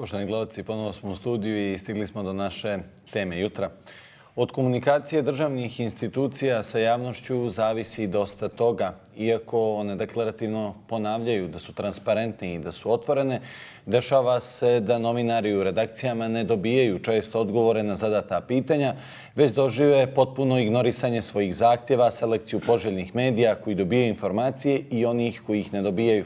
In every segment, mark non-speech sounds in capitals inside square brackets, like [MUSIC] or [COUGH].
Poštovani gledalci, ponovo smo u studiju i stigli smo do naše teme jutra. Od komunikacije državnih institucija sa javnošću zavisi dosta toga. Iako one deklarativno ponavljaju da su transparentne i da su otvorene, dešava se da novinari u redakcijama ne dobijaju često odgovore na zadata pitanja, već dožive potpuno ignorisanje svojih zahtjeva, selekciju poželjnih medija koji dobijaju informacije i onih koji ih ne dobijaju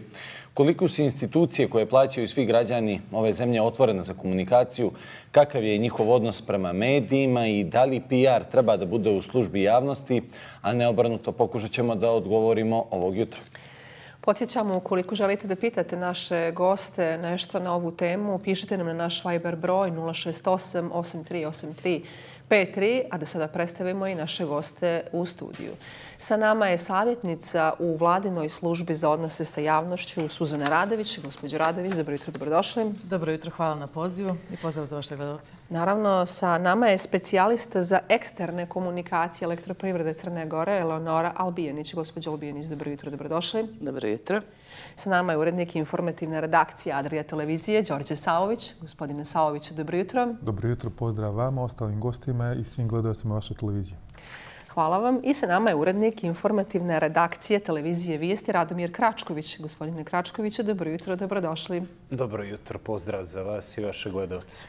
koliko su institucije koje plaćaju svi građani ove zemlje otvorene za komunikaciju, kakav je njihov odnos prema medijima i da li PR treba da bude u službi javnosti, a ne obrnuto pokušat ćemo da odgovorimo ovog jutra. Podsjećamo, ukoliko želite da pitate naše goste nešto na ovu temu, pišite nam na naš Viber broj 068 8383 P3, a da sada predstavimo i naše goste u studiju. Sa nama je savjetnica u Vladinoj službi za odnose sa javnošću Suzana Radević. Gospodin Radević, dobro jutro, dobrodošli. Dobro jutro, hvala na pozivu i pozdrav za vaše gledalce. Naravno, sa nama je specijalista za eksterne komunikacije elektroprivrede Crne Gore, Eleonora Albijanić. Gospodin Albijanić, dobro jutro, dobrodošli. Dobro jutro. Sa nama je urednik informativne redakcije Adrija televizije, Đorđe Saović. Gospodine Saović, dobro jutro. Dobro jutro, pozdrav vama, ostalim gostima i svim gledalcima vaše televizije. Hvala vam. I sa nama je urednik informativne redakcije televizije Vijesti, Radomir Kračković. Gospodine Kračkoviću, dobro jutro, dobrodošli. Dobro jutro, pozdrav za vas i vaše gledalce.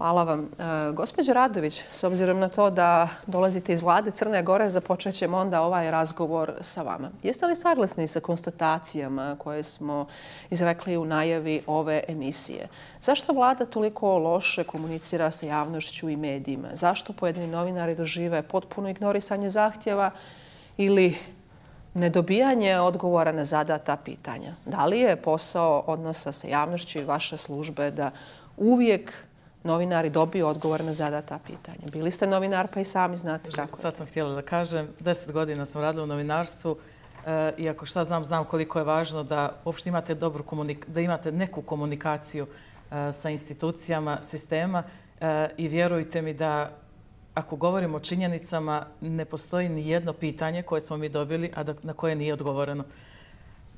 Hvala vam. E, Gospodin Radović, s obzirom na to da dolazite iz vlade Crne Gore, započet ćemo onda ovaj razgovor sa vama. Jeste li saglasni sa konstatacijama koje smo izrekli u najavi ove emisije? Zašto vlada toliko loše komunicira sa javnošću i medijima? Zašto pojedini novinari dožive potpuno ignorisanje zahtjeva ili nedobijanje odgovora na zadata pitanja? Da li je posao odnosa sa javnošću i vaše službe da uvijek novinari dobiju odgovor na zadata pitanja. Bili ste novinar pa i sami znate kako Sad sam htjela da kažem, deset godina sam radila u novinarstvu e, i ako šta znam, znam koliko je važno da uopšte imate, dobru da imate neku komunikaciju e, sa institucijama, sistema e, i vjerujte mi da ako govorimo o činjenicama, ne postoji ni jedno pitanje koje smo mi dobili, a na koje nije odgovoreno.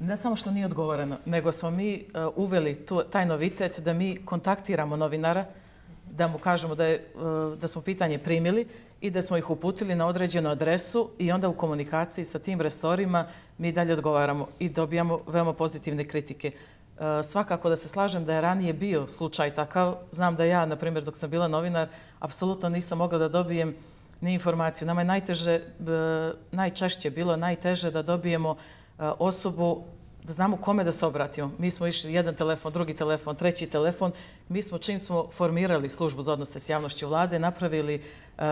Ne samo što nije odgovoreno, nego smo mi uveli taj novitet da mi kontaktiramo novinara, da mu kažemo da, je, e, da smo pitanje primili i da smo ih uputili na određenu adresu i onda u komunikaciji sa tim resorima mi dalje odgovaramo i dobijamo veoma pozitivne kritike. E, svakako da se slažem da je ranije bio slučaj takav. Znam da ja, na primjer, dok sam bila novinar, apsolutno nisam mogla da dobijem ni informaciju. Nama je najteže, e, najčešće bilo najteže da dobijemo osobu da znamo kome da se obratimo. Mi smo išli jedan telefon, drugi telefon, treći telefon. Mi smo, čim smo formirali službu za odnose s javnošću vlade, napravili uh,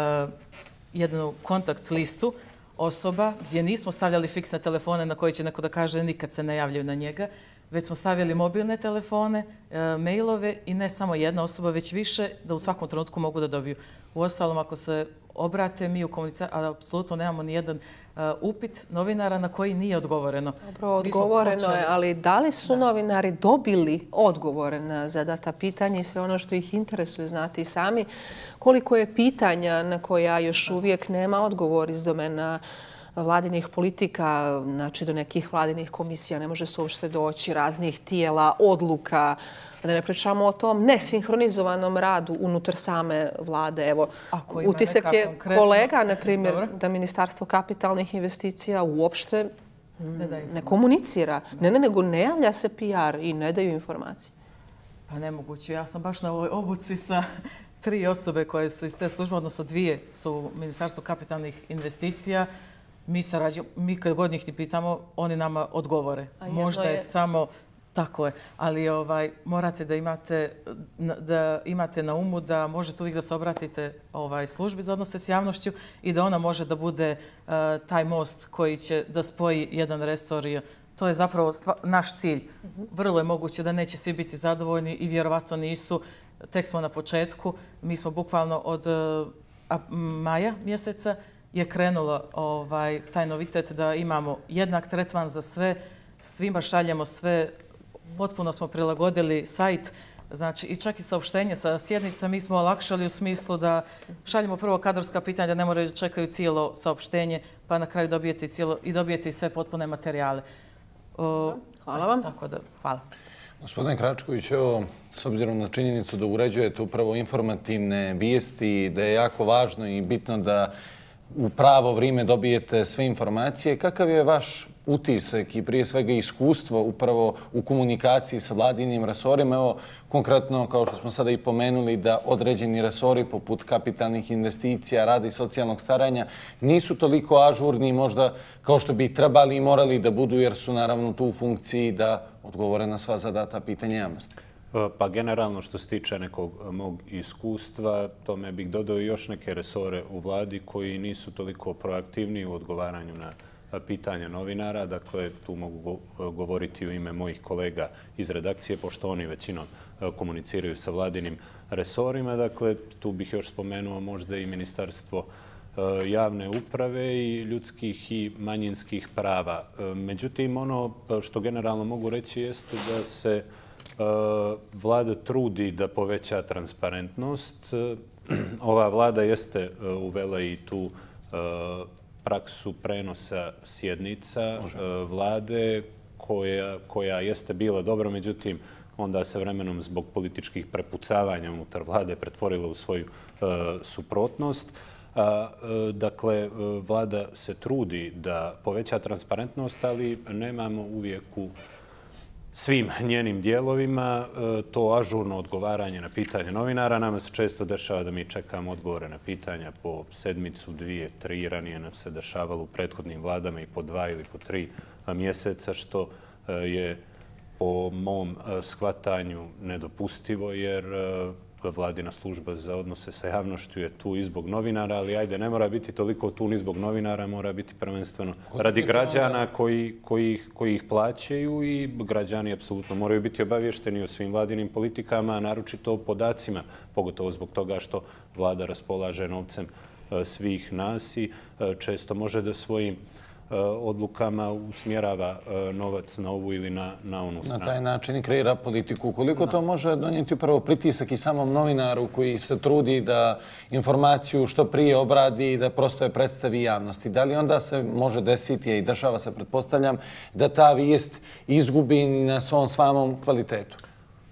jednu kontakt listu osoba gdje nismo stavljali fiksne telefone na koji će neko da kaže nikad se ne javljaju na njega, već smo stavili mobilne telefone, e, mailove i ne samo jedna osoba, već više da u svakom trenutku mogu da dobiju. U ostalom, ako se obrate mi u komunikaciji, ali apsolutno nemamo ni jedan uh, upit novinara na koji nije odgovoreno. Dobro, odgovoreno je, ali da li su novinari dobili odgovore na zadata pitanja i sve ono što ih interesuje znati sami? Koliko je pitanja na koja još uvijek nema odgovor iz domena vladinih politika, znači do nekih vladinih komisija ne može se uopšte doći raznih tijela, odluka, da ne pričamo o tom nesinhronizovanom radu unutar same vlade. Evo, utisak je kolega, na primjer, da Ministarstvo kapitalnih investicija uopšte ne komunicira. Ne, ne, nego ne javlja se PR i ne daju informacije. Pa nemoguće. Ja sam baš na ovoj obuci sa tri osobe koje su iz te službe, odnosno dvije su u Ministarstvu kapitalnih investicija. Mi, sarađujemo, mi kad god njih ti pitamo, oni nama odgovore. Možda je samo Tako je, ali ovaj morate da imate da imate na umu da možete uvijek da se obratite ovaj službi za odnose s javnošću i da ona može da bude uh, taj most koji će da spoji jedan resor i to je zapravo naš cilj. Vrlo je moguće da neće svi biti zadovoljni i vjerovatno nisu. Tek smo na početku. Mi smo bukvalno od uh, maja mjeseca je krenulo ovaj taj novitet da imamo jednak tretman za sve. Svima šaljemo sve potpuno smo prilagodili sajt, znači i čak i saopštenje sa sjednica mi smo olakšali u smislu da šaljemo prvo kadrovska pitanja, da ne moraju čekaju cijelo saopštenje, pa na kraju dobijete i, cijelo, i dobijete i sve potpune materijale. Hvala vam. Tako da, hvala. Gospodine Kračković, evo, s obzirom na činjenicu da uređujete upravo informativne vijesti, da je jako važno i bitno da u pravo vrijeme dobijete sve informacije, kakav je vaš utisak i prije svega iskustvo upravo u komunikaciji sa vladinim resorima. Evo, konkretno, kao što smo sada i pomenuli, da određeni resori poput kapitalnih investicija, rada i socijalnog staranja nisu toliko ažurni možda kao što bi trebali i morali da budu, jer su naravno tu u funkciji da odgovore na sva zadata pitanja javnosti. Eh, pa generalno što se tiče nekog eh, mog iskustva, tome bih dodao još neke resore u vladi koji nisu toliko proaktivni u odgovaranju na eh, pitanja novinara. Dakle, tu mogu govoriti u ime mojih kolega iz redakcije, pošto oni većinom komuniciraju sa vladinim resorima. Dakle, tu bih još spomenuo možda i Ministarstvo javne uprave i ljudskih i manjinskih prava. Međutim, ono što generalno mogu reći jeste da se vlada trudi da poveća transparentnost. [CLEARS THROAT] Ova vlada jeste uvela i tu praksu prenosa sjednica vlade koja, koja jeste bila dobra, međutim, onda se vremenom zbog političkih prepucavanja unutar vlade pretvorila u svoju suprotnost. Dakle, vlada se trudi da poveća transparentnost, ali nemamo uvijek u svim njenim dijelovima e, to ažurno odgovaranje na pitanje novinara. Nama se često dešava da mi čekamo odgovore na pitanja po sedmicu, dvije, tri. Ranije nam se dešavalo u prethodnim vladama i po dva ili po tri mjeseca, što e, je po mom e, shvatanju nedopustivo, jer vladina služba za odnose sa javnošću je tu i zbog novinara, ali ajde, ne mora biti toliko tu ni zbog novinara, mora biti prvenstveno radi građana koji, koji, koji ih plaćaju i građani apsolutno moraju biti obavješteni o svim vladinim politikama, naročito o podacima, pogotovo zbog toga što vlada raspolaže novcem e, svih nas i e, često može da svojim odlukama usmjerava e, novac na ovu ili na, na onu stranu. Na taj način i kreira politiku. Koliko to može donijeti upravo pritisak i samom novinaru koji se trudi da informaciju što prije obradi i da prosto je predstavi javnosti? Da li onda se može desiti, i dešava se, pretpostavljam, da ta vijest izgubi na svom svamom kvalitetu?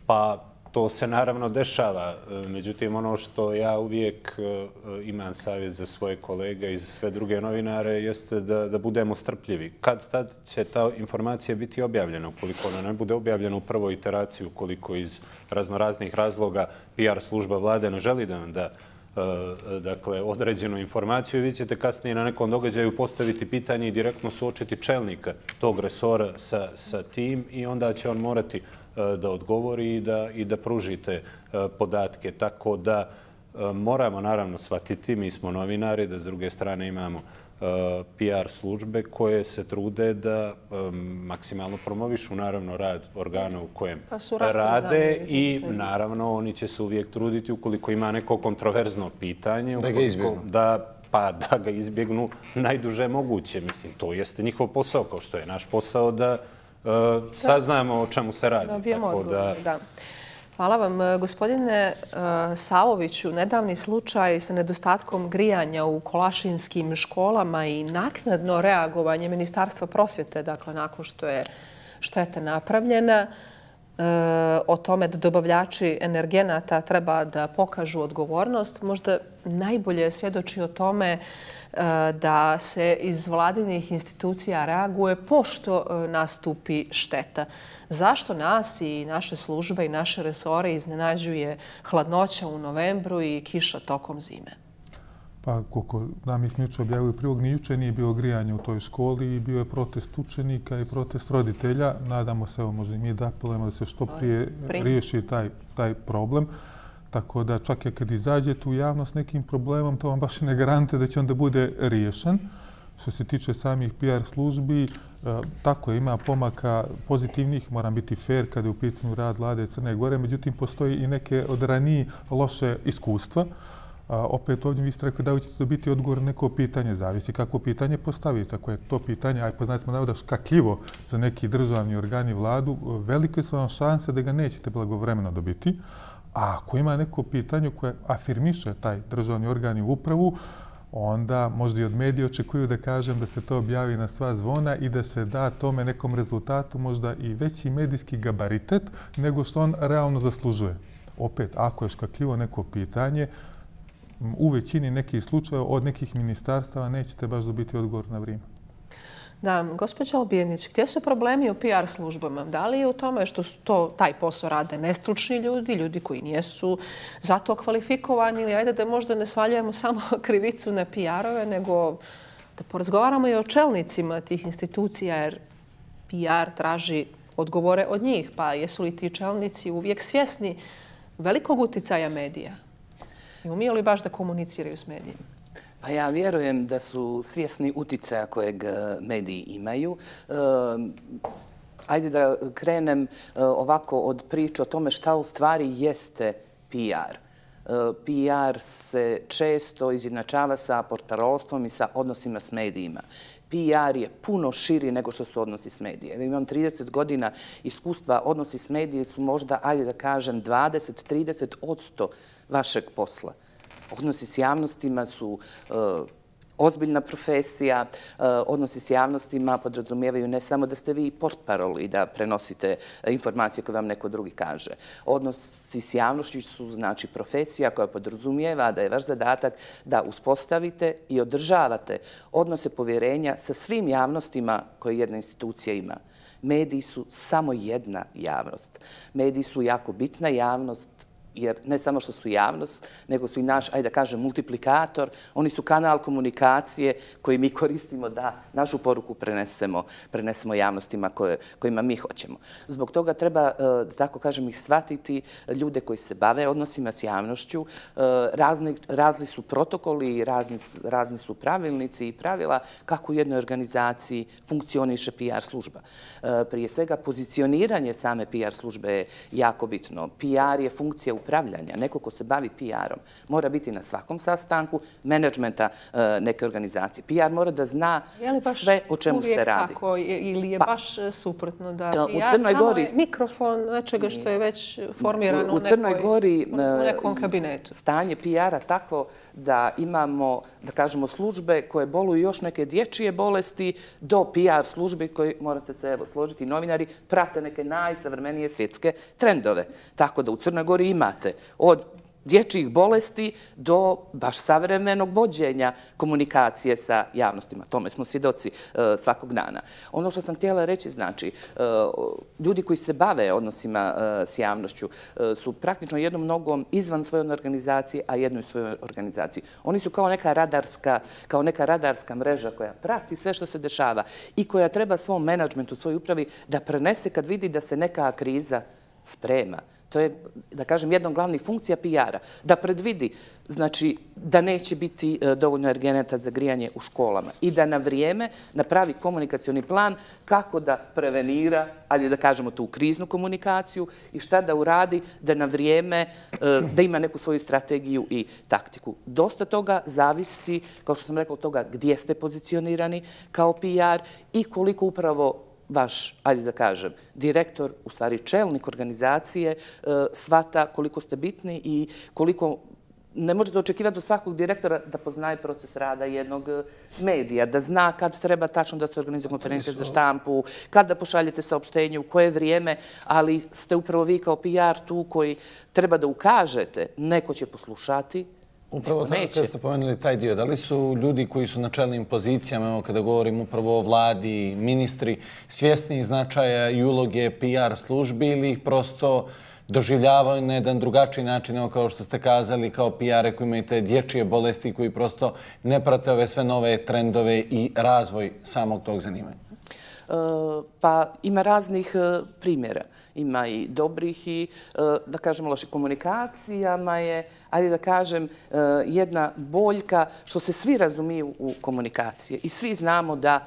Pa To se naravno dešava. E, međutim, ono što ja uvijek e, imam savjet za svoje kolege i za sve druge novinare jeste da, da budemo strpljivi. Kad tad će ta informacija biti objavljena? Ukoliko ona ne bude objavljena u prvoj iteraciji, ukoliko iz raznoraznih razloga PR služba vlade ne želi da vam da e, dakle, određenu informaciju, i vi ćete kasnije na nekom događaju postaviti pitanje i direktno suočiti čelnika tog resora sa, sa tim i onda će on morati da odgovori i da, i da pružite e, podatke. Tako da e, moramo naravno shvatiti, mi smo novinari, da s druge strane imamo PR službe koje se trude da maksimalno promovišu naravno rad organa u kojem pa rade i naravno oni će se uvijek truditi ukoliko ima neko kontroverzno pitanje da ga izbjegnu. Da, pa da ga izbjegnu najduže moguće. Mislim, to jeste njihov posao, kao što je naš posao da E, saznajemo o čemu se radi. Dobijemo odgovor, da. Hvala vam. E, gospodine e, Savoviću, nedavni slučaj sa nedostatkom grijanja u kolašinskim školama i naknadno reagovanje Ministarstva prosvjete, dakle, nakon što je šteta napravljena, E, o tome da dobavljači energenata treba da pokažu odgovornost, možda najbolje svjedoči o tome e, da se iz vladinih institucija reaguje pošto e, nastupi šteta. Zašto nas i naše službe i naše resore iznenađuje hladnoća u novembru i kiša tokom zime? Pa, koliko nam je smjuče objavili prilog, ni juče nije bilo grijanje u toj školi i bio je protest učenika i protest roditelja. Nadamo se, evo, možda i mi da apelujemo da se što prije riješi taj, taj problem. Tako da čak i kad izađete u javnost nekim problemom, to vam baš ne garante da će onda bude riješen. Što se tiče samih PR službi, e, tako je, ima pomaka pozitivnih, moram biti fair kada je u pitanju rad vlade Crne Gore, međutim postoji i neke od ranije loše iskustva. Opet ovdje vi ste rekli da ćete dobiti odgovor neko pitanje, zavisi kako pitanje postavite. Ako je to pitanje, aj poznali smo navoda škakljivo za neki državni organi vladu, velike su vam šanse da ga nećete blagovremeno dobiti. A ako ima neko pitanje koje afirmiše taj državni organ i upravu, onda možda i od medija očekuju da kažem da se to objavi na sva zvona i da se da tome nekom rezultatu možda i veći medijski gabaritet nego što on realno zaslužuje. Opet, ako je škakljivo neko pitanje, u većini nekih slučajeva od nekih ministarstava nećete baš dobiti odgovor na vrijeme. Da, gospođa Albijenić, gdje su problemi u PR službama? Da li je u tome što su to, taj posao rade nestručni ljudi, ljudi koji nijesu zato kvalifikovani ili ajde da možda ne svaljujemo samo [LAUGHS] krivicu na PR-ove, nego da porazgovaramo i o čelnicima tih institucija, jer PR traži odgovore od njih. Pa jesu li ti čelnici uvijek svjesni velikog uticaja medija? I umiju li baš da komuniciraju s medijima? Pa ja vjerujem da su svjesni uticaja kojeg e, mediji imaju. E, ajde da krenem e, ovako od priče o tome šta u stvari jeste PR. E, PR se često izjednačava sa portarolstvom i sa odnosima s medijima. PR je puno širi nego što su odnosi s medije. Imam 30 godina iskustva, odnosi s medije su možda, ajde da kažem, 20-30 odsto vašeg posla odnosi s javnostima su e, ozbiljna profesija. E, odnosi s javnostima podrazumijevaju ne samo da ste vi portparol i da prenosite eh, informacije koje vam neko drugi kaže. Odnosi s javnošću su znači profesija koja podrazumijeva da je vaš zadatak da uspostavite i održavate odnose povjerenja sa svim javnostima koje jedna institucija ima. Mediji su samo jedna javnost. Mediji su jako bitna javnost jer ne samo što su javnost, nego su i naš, ajde da kažem, multiplikator. Oni su kanal komunikacije koji mi koristimo da našu poruku prenesemo, prenesemo javnostima koje, kojima mi hoćemo. Zbog toga treba, e, da tako kažem, ih shvatiti ljude koji se bave odnosima s javnošću. E, razni, razni su protokoli, razni, razni su pravilnici i pravila kako u jednoj organizaciji funkcioniše PR služba. E, prije svega, pozicioniranje same PR službe je jako bitno. PR je funkcija u upravljanja, neko ko se bavi PR-om, mora biti na svakom sastanku menadžmenta e, neke organizacije. PR mora da zna sve o čemu se radi. Tako, ili je pa, baš e, suprotno da PR samo je mikrofon nečega što je već formirano u, Crnoj Gori, u e, nekom kabinetu. Stanje PR-a takvo da imamo, da kažemo, službe koje boluju još neke dječije bolesti do PR službe koje, morate se evo, složiti, novinari prate neke najsavrmenije svjetske trendove. Tako da u Crnoj Gori imate od dječjih bolesti do baš savremenog vođenja komunikacije sa javnostima. Tome smo svjedoci e, svakog dana. Ono što sam htjela reći, znači, e, ljudi koji se bave odnosima e, s javnošću e, su praktično jednom nogom izvan svoje organizacije, a jednoj svojoj organizaciji. Oni su kao neka radarska, kao neka radarska mreža koja prati sve što se dešava i koja treba svom menadžmentu, svoj upravi da prenese kad vidi da se neka kriza sprema. To je, da kažem, jedna od glavnih funkcija PR-a. Da predvidi, znači, da neće biti e, dovoljno ergeneta za grijanje u školama i da na vrijeme napravi komunikacioni plan kako da prevenira, ali da kažemo tu kriznu komunikaciju i šta da uradi da na vrijeme, e, da ima neku svoju strategiju i taktiku. Dosta toga zavisi, kao što sam rekla, od toga gdje ste pozicionirani kao PR i koliko upravo vaš, ajde da kažem, direktor, u stvari čelnik organizacije, e, svata koliko ste bitni i koliko ne možete očekivati od svakog direktora da poznaje proces rada jednog e, medija, da zna kad treba tačno da se organizuje konferencija za štampu, kad da pošaljete saopštenje, u koje vrijeme, ali ste upravo vi kao PR tu koji treba da ukažete, neko će poslušati, Upravo tako kada ste pomenuli taj dio, da li su ljudi koji su na čelnim pozicijama, evo kada govorim upravo o vladi, ministri, svjesni značaja i uloge PR službi ili ih prosto doživljavaju na jedan drugačiji način, evo kao što ste kazali, kao PR-e koji imaju te dječje bolesti koji prosto ne prate ove sve nove trendove i razvoj samog tog zanimanja? E, pa ima raznih eh, primjera ima i dobrih i, eh, da kažem, loših komunikacijama je, ali da kažem, jedna boljka što se svi razumiju u komunikacije i svi znamo da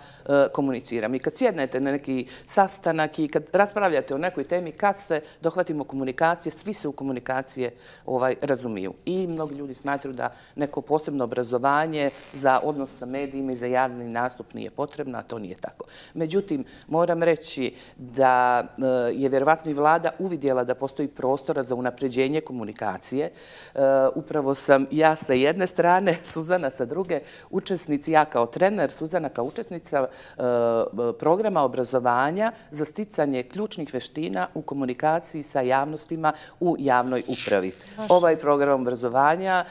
komuniciramo. I kad sjednete na neki sastanak i kad raspravljate o nekoj temi, kad se dohvatimo komunikacije, svi se u komunikacije ovaj, razumiju. I mnogi ljudi smatruju da neko posebno obrazovanje za odnos sa medijima i za javni nastup nije potrebno, a to nije tako. Međutim, Međutim, moram reći da e, je vjerovatno i vlada uvidjela da postoji prostora za unapređenje komunikacije. E, upravo sam ja sa jedne strane, [LAUGHS] Suzana sa druge, učesnici, ja kao trener, Suzana kao učesnica programa obrazovanja za sticanje ključnih veština u komunikaciji sa javnostima u javnoj upravi. Ovaj program obrazovanja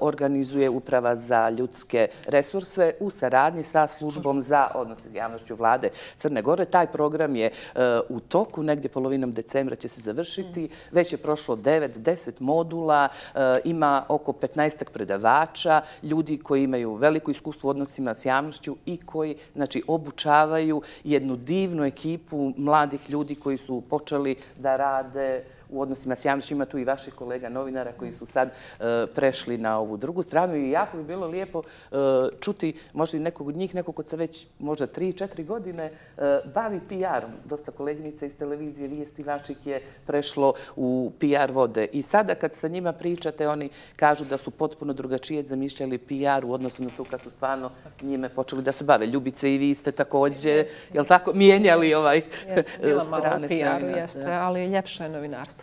organizuje Uprava za ljudske resurse u saradnji sa službom za odnose s javnošću vlade Crne Gore. Taj program je eh, u toku, negdje polovinom decembra će se završiti. Već je prošlo 9-10 modula, eh, ima oko 15 predavača, ljudi koji imaju veliko iskustvo u odnosima s javnošću i koji znači, obučavaju jednu divnu ekipu mladih ljudi koji su počeli da rade u odnosima s javnošću. Ima tu i vaših kolega novinara koji su sad e, prešli na ovu drugu stranu i jako bi bilo lijepo e, čuti možda i nekog od njih, nekog od se već možda tri, četiri godine e, bavi PR-om. Dosta koleginica iz televizije Vijesti Vačik je prešlo u PR vode. I sada kad sa njima pričate, oni kažu da su potpuno drugačije zamišljali PR u odnosu na to kad su stvarno njime počeli da se bave. Ljubice i vi ste također, jel tako, mijenjali ovaj [LAUGHS] strane strane. Bila malo PR-u, jeste, ali ljepša je novinarstvo.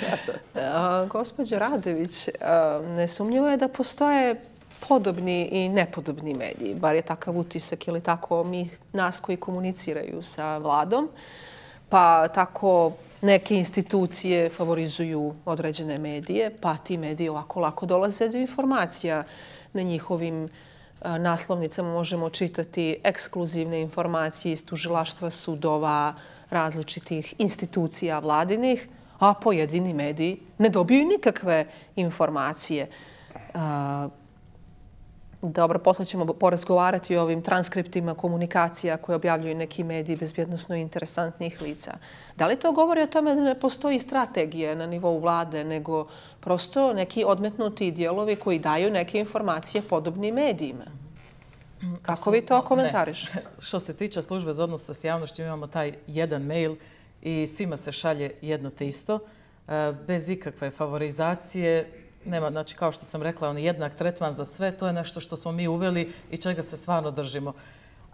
[LAUGHS] Gospodin Radević, nesumnjivo je da postoje podobni i nepodobni mediji, bar je takav utisak ili tako mi nas koji komuniciraju sa vladom, pa tako neke institucije favorizuju određene medije, pa ti mediji ovako lako dolaze do informacija na njihovim naslovnicama. Možemo čitati ekskluzivne informacije iz tužilaštva sudova, različitih institucija vladinih, a pojedini mediji ne dobiju nikakve informacije. Dobro, posle ćemo porazgovarati o ovim transkriptima komunikacija koje objavljuju neki mediji bezbjednostno interesantnih lica. Da li to govori o tome da ne postoji strategije na nivou vlade, nego prosto neki odmetnuti dijelovi koji daju neke informacije podobnim medijima? Kako vi to komentariš? Što se tiče službe za odnos s javnošću, imamo taj jedan mail i svima se šalje jedno te isto, e, bez ikakve favorizacije. Nema, znači, kao što sam rekla, on jednak tretman za sve, to je nešto što smo mi uveli i čega se stvarno držimo.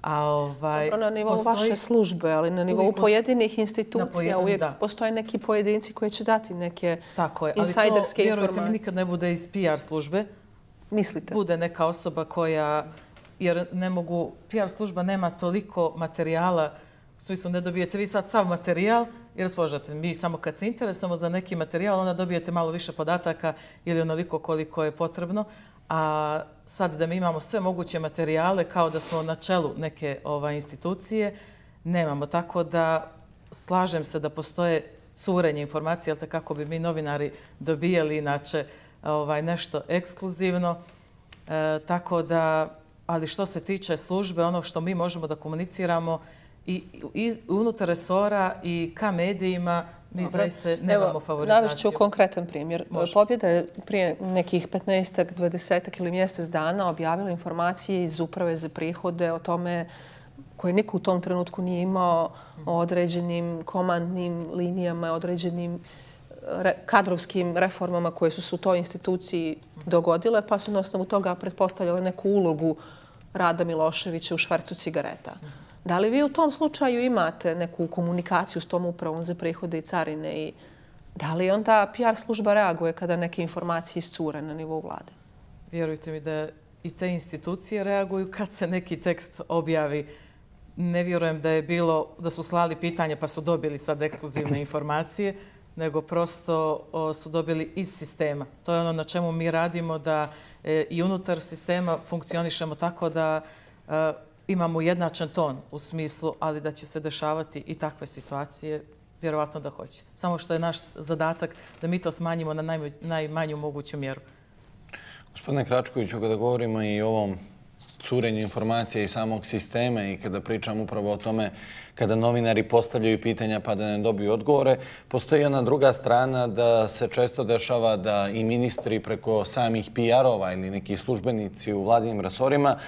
A ovaj, Dobro, na nivou postoji... vaše službe, ali na nivou pojedinih institucija pojedin, uvijek da. postoje neki pojedinci koji će dati neke Tako je, ali to, vjerujte mi, nikad ne bude iz PR službe. Mislite? Bude neka osoba koja, jer ne mogu, PR služba nema toliko materijala U smislu, ne dobijete vi sad sav materijal i raspoložate. Mi samo kad se interesamo za neki materijal, onda dobijete malo više podataka ili onoliko koliko je potrebno. A sad da mi imamo sve moguće materijale kao da smo na čelu neke ovaj, institucije, nemamo. Tako da slažem se da postoje curenje informacije, ali kako bi mi novinari dobijali inače ovaj, nešto ekskluzivno. E, tako da, ali što se tiče službe, ono što mi možemo da komuniciramo, i unutar resora i ka medijima mi zaista nemamo favorizaciju. Navešću konkretan primjer. Pobjeda je prije nekih 15 20 ili mjesec dana objavila informacije iz uprave za prihode o tome koje niko u tom trenutku nije imao o određenim komandnim linijama, određenim kadrovskim reformama koje su se u toj instituciji dogodile, pa su na osnovu toga pretpostavljale neku ulogu Rada Miloševića u švarcu cigareta. Da li vi u tom slučaju imate neku komunikaciju s tom upravom za prihode i carine i da li onda PR služba reaguje kada neke informacije iscure na nivou vlade? Vjerujte mi da i te institucije reaguju kad se neki tekst objavi. Ne vjerujem da je bilo da su slali pitanje pa su dobili sad ekskluzivne [CLEARS THROAT] informacije, nego prosto su dobili iz sistema. To je ono na čemu mi radimo da e, i unutar sistema funkcionišemo tako da e, imamo jednačan ton u smislu, ali da će se dešavati i takve situacije, vjerovatno da hoće. Samo što je naš zadatak da mi to smanjimo na najmanju moguću mjeru. Gospodine Kračkoviću, kada govorimo i o ovom curenju informacija i samog sistema i kada pričam upravo o tome kada novinari postavljaju pitanja pa da ne dobiju odgovore, postoji jedna druga strana da se često dešava da i ministri preko samih PR-ova ili neki službenici u vladinim resorima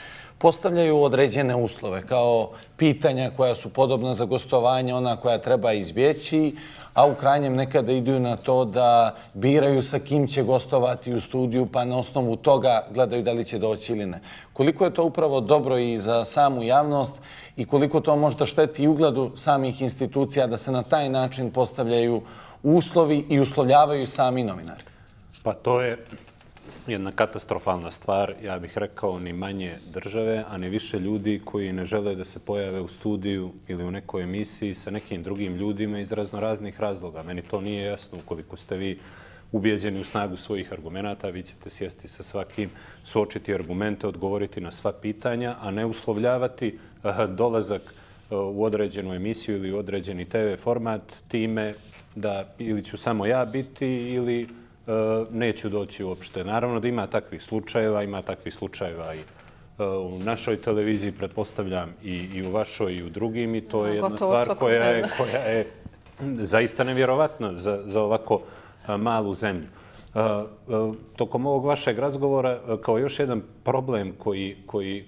postavljaju određene uslove kao pitanja koja su podobna za gostovanje, ona koja treba izbjeći, a u krajnjem nekada idu na to da biraju sa kim će gostovati u studiju, pa na osnovu toga gledaju da li će doći ili ne. Koliko je to upravo dobro i za samu javnost i koliko to možda šteti i ugledu samih institucija da se na taj način postavljaju uslovi i uslovljavaju sami novinari? Pa to je jedna katastrofalna stvar, ja bih rekao, ni manje države, a ni više ljudi koji ne žele da se pojave u studiju ili u nekoj emisiji sa nekim drugim ljudima iz razno raznih razloga. Meni to nije jasno ukoliko ste vi ubijeđeni u snagu svojih argumenta, vi ćete sjesti sa svakim, suočiti argumente, odgovoriti na sva pitanja, a ne uslovljavati eh, dolazak eh, u određenu emisiju ili u određeni TV format time da ili ću samo ja biti ili neću doći uopšte. Naravno da ima takvih slučajeva, ima takvih slučajeva i e, u našoj televiziji, pretpostavljam, i u vašoj i u drugim i to je jedna stvar koja je zaista nevjerovatna za ovako e, malu zemlju. Tokom ovog vašeg razgovora, kao još jedan problem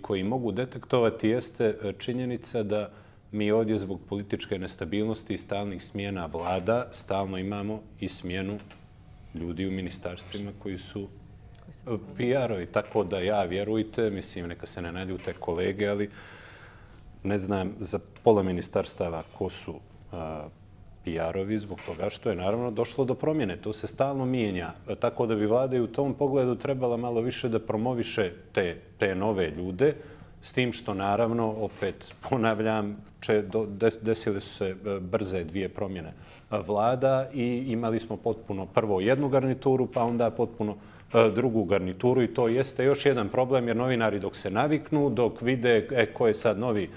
koji mogu detektovati jeste činjenica da mi ovdje zbog političke nestabilnosti i stalnih smjena vlada stalno imamo i smjenu ljudi u ministarstvima koji su PR-ovi. Tako da ja, vjerujte, mislim, neka se ne naljute kolege, ali ne znam za pola ministarstava ko su PR-ovi zbog toga što je naravno došlo do promjene. To se stalno mijenja. Tako da bi vlada u tom pogledu trebala malo više da promoviše te, te nove ljude. S tim što naravno, opet ponavljam, če desile su se e, brze dvije promjene e, vlada i imali smo potpuno prvo jednu garnituru, pa onda potpuno e, drugu garnituru i to jeste još jedan problem jer novinari dok se naviknu, dok vide e, ko je sad novi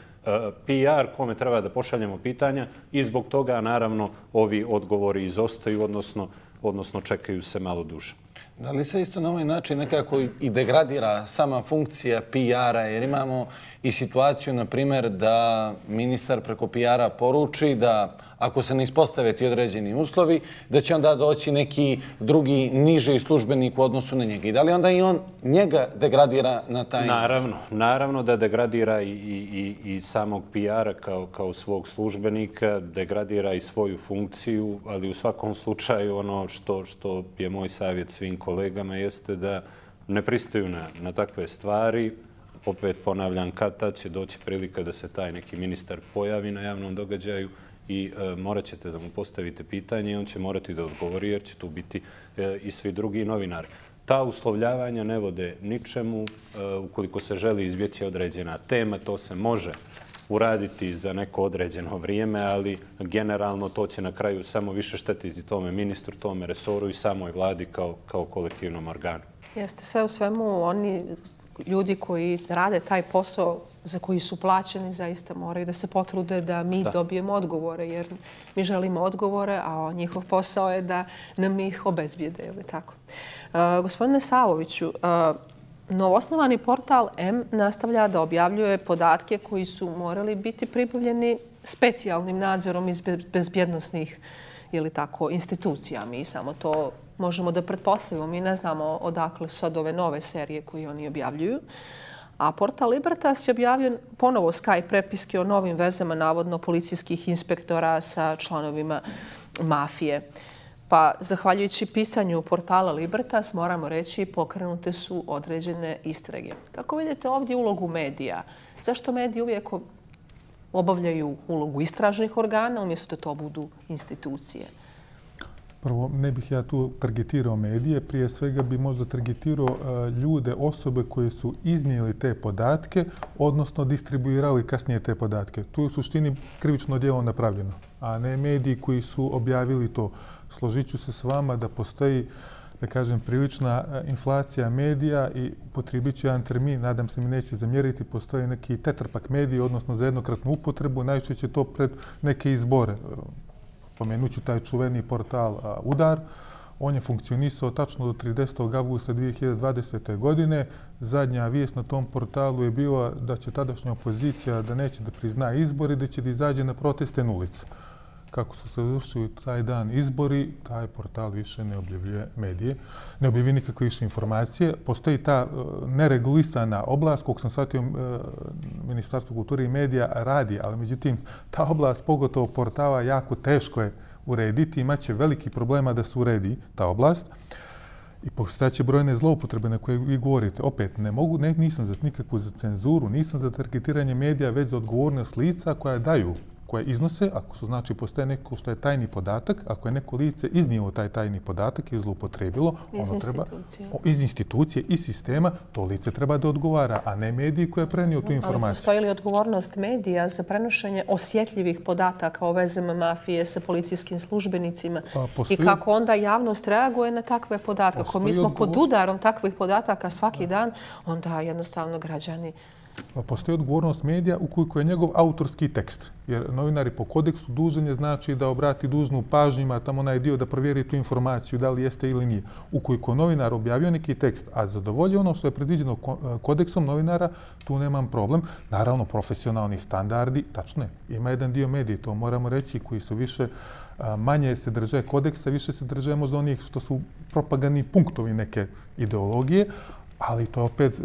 PR, kome treba da pošaljemo pitanja i zbog toga naravno ovi odgovori izostaju, odnosno, odnosno čekaju se malo duže. Da li se isto na ovaj način nekako i degradira sama funkcija PR-a, jer imamo i situaciju, na primjer, da ministar preko PR-a poruči da ako se ne ispostave ti određeni uslovi, da će onda doći neki drugi niži službenik u odnosu na njega. I da li onda i on njega degradira na taj Naravno, naravno da degradira i, i, i samog PR-a kao, kao svog službenika, degradira i svoju funkciju, ali u svakom slučaju ono što, što je moj savjet svim kolegama jeste da ne pristaju na, na takve stvari, opet ponavljam, kad tad će doći prilika da se taj neki ministar pojavi na javnom događaju i e, morat ćete da mu postavite pitanje i on će morati da odgovori jer će tu biti e, i svi drugi novinari. Ta uslovljavanja ne vode ničemu. E, ukoliko se želi izvjeći određena tema, to se može uraditi za neko određeno vrijeme, ali generalno to će na kraju samo više štetiti tome ministru, tome resoru i samoj vladi kao, kao kolektivnom organu. Jeste sve u svemu, oni ljudi koji rade taj posao za koji su plaćeni zaista moraju da se potrude da mi dobijemo odgovore, jer mi želimo odgovore, a njihov posao je da nam ih obezbijede. Ili tako. Uh, gospodine Savoviću, uh, novosnovani portal M nastavlja da objavljuje podatke koji su morali biti pribavljeni specijalnim nadzorom iz bezbjednostnih ili tako institucija. Mi samo to možemo da pretpostavimo. Mi ne znamo odakle su ove nove serije koje oni objavljuju. A portal Libertas je objavio ponovo Skype prepiske o novim vezama navodno policijskih inspektora sa članovima mafije. Pa, zahvaljujući pisanju portala Libertas, moramo reći, pokrenute su određene istrage. Kako vidite ovdje ulogu medija? Zašto mediji uvijek obavljaju ulogu istražnih organa umjesto da to budu institucije? Prvo, ne bih ja tu targetirao medije. Prije svega bi možda targetirao e, ljude, osobe koje su iznijeli te podatke, odnosno distribuirali kasnije te podatke. Tu je u suštini krivično djelo napravljeno, a ne mediji koji su objavili to. Složit ću se s vama da postoji da kažem, prilična e, inflacija medija i potrebit ću jedan termin, nadam se mi neće zamjeriti, postoji neki tetrapak medija, odnosno za jednokratnu upotrebu, najčešće to pred neke izbore pomenuću taj čuveni portal Udar. On je funkcionisao tačno do 30. augusta 2020. godine. Zadnja vijest na tom portalu je bila da će tadašnja opozicija da neće da prizna izbore, da će da izađe na proteste na ulicu kako su se završili taj dan izbori, taj portal više ne objavljuje medije, ne objavljuje nikakve više informacije. Postoji ta e, neregulisana oblast, kog sam shvatio e, Ministarstvo kulture i medija radi, ali međutim, ta oblast, pogotovo portala, jako teško je urediti, imaće veliki problema da se uredi ta oblast. I postaće brojne zloupotrebe na koje vi govorite. Opet, ne mogu, ne, nisam za nikakvu za cenzuru, nisam za targetiranje medija, već za odgovornost lica koja daju koje iznose, ako su znači postoje neko što je tajni podatak, ako je neko lice iznijelo taj tajni podatak i zlupotrebilo, iz ono treba, o, iz institucije i sistema, to lice treba da odgovara, a ne mediji koje je prenio tu Ali informaciju. postoji li odgovornost medija za prenošenje osjetljivih podataka o vezama mafije sa policijskim službenicima Pa, i postoji- kako onda javnost reaguje na takve podatke? Ako mi smo pod odgovor- udarom takvih podataka svaki dan, onda jednostavno građani Pa postoji odgovornost medija ukoliko je njegov autorski tekst. Jer novinari po kodeksu dužan je znači da obrati dužnu pažnju, ima tamo onaj dio da provjeri tu informaciju da li jeste ili nije. Ukoliko novinar objavio neki tekst, a zadovolji ono što je predviđeno e, kodeksom novinara, tu nemam problem. Naravno, profesionalni standardi, tačno je, ima jedan dio medija, to moramo reći, koji su više e, manje se drže kodeksa, više se drže možda onih što su propagandni punktovi neke ideologije, ali to je opet